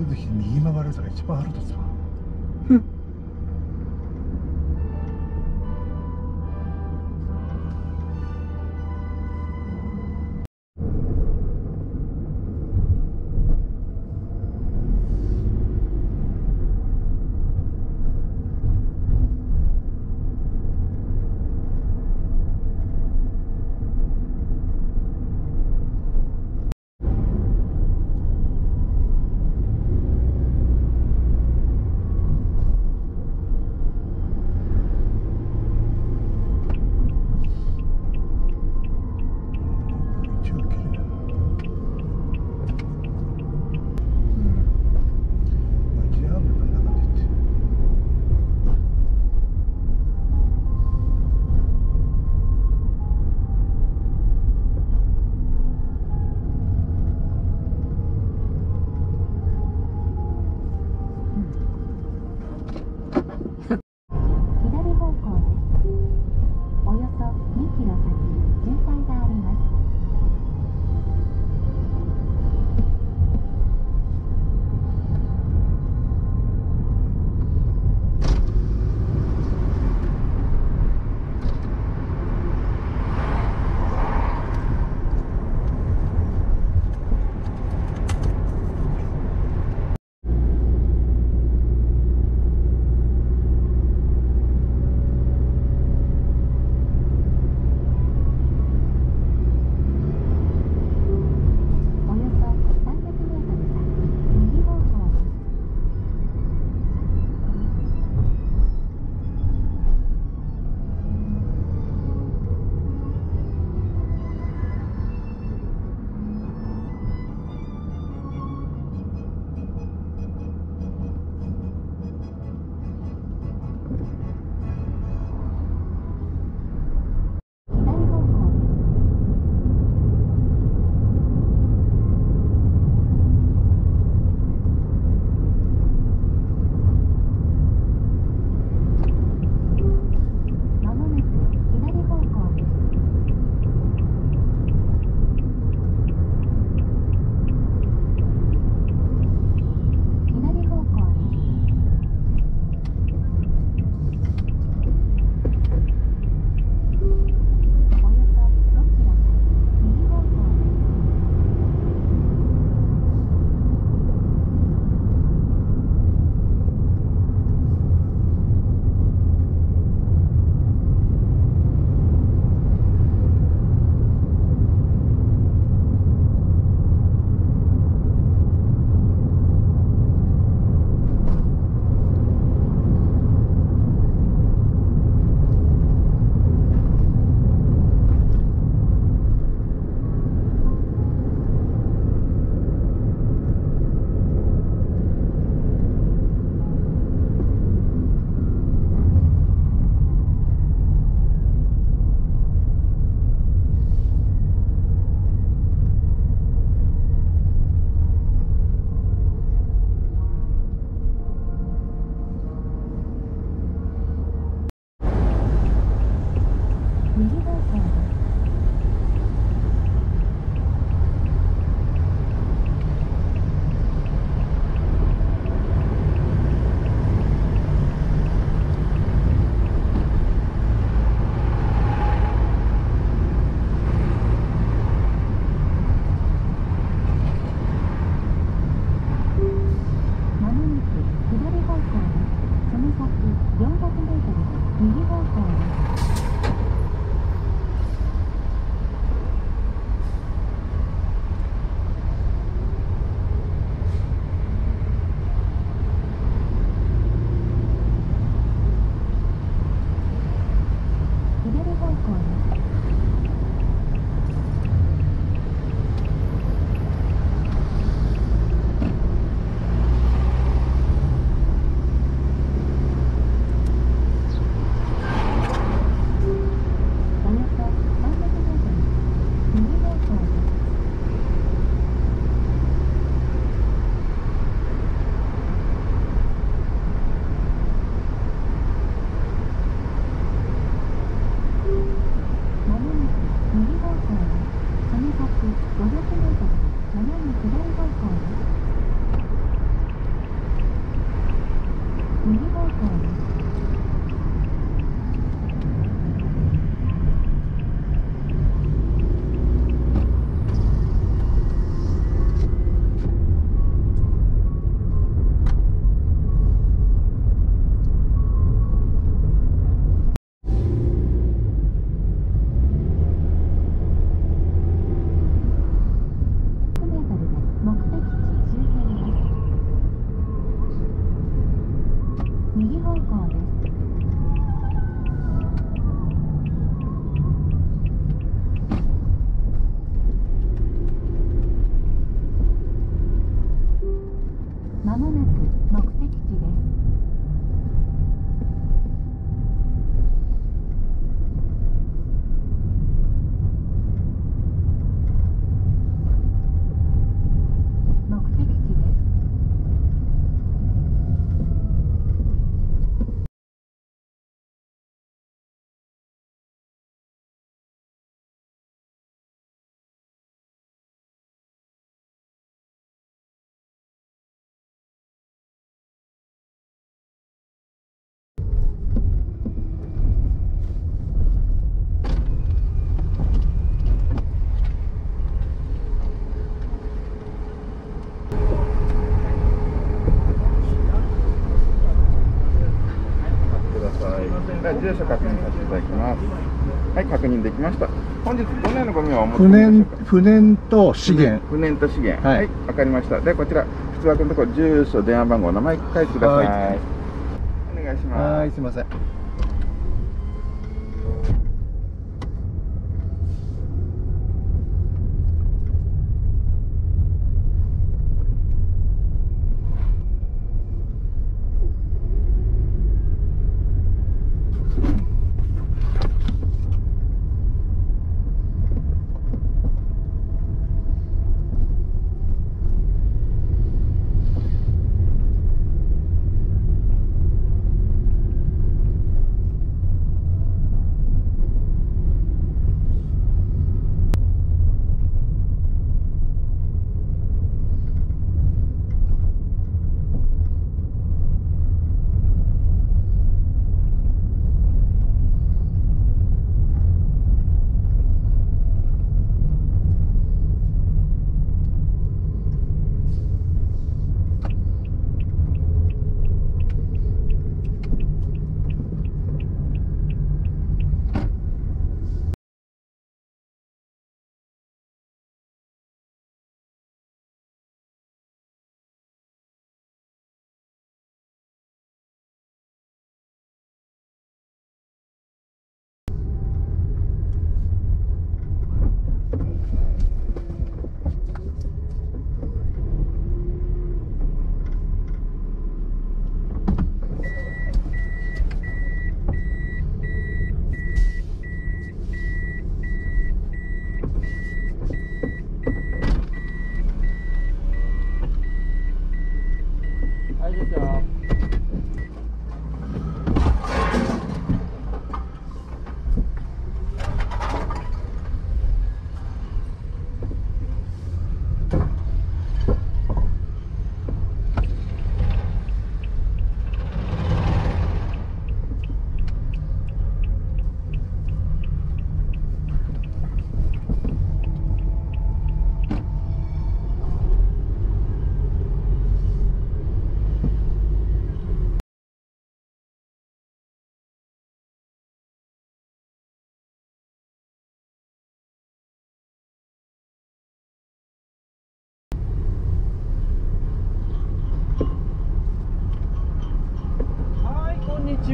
い時右曲がるやつが一番腹立つわコンです。住所確認させていただきます。はい、確認できました。本日、どのようなゴミをお持ち不でしょう燃か？不燃と資源不燃と資源。はいはい、わ、かりました。で、こちら、出枠のところ、住所、電話番号、名前書いてください。はお願いします。はいすいません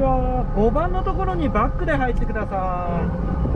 は。5番のところにバックで入ってください。